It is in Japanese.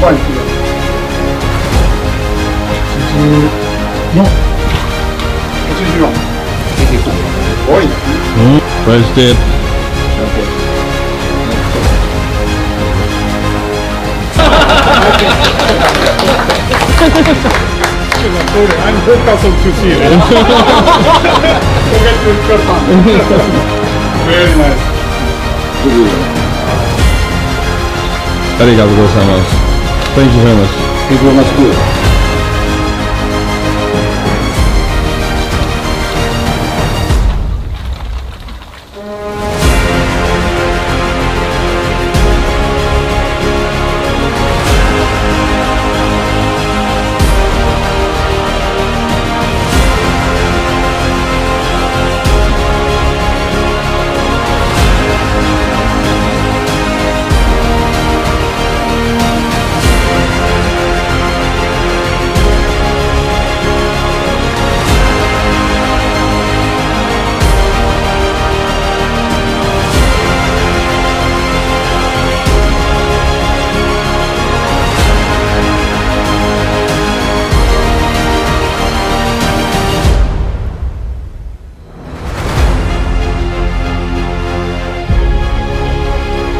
番行くよ84おいして誰がごちごうさまです。Thank you very much. Thank you very much too.